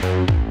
Bye.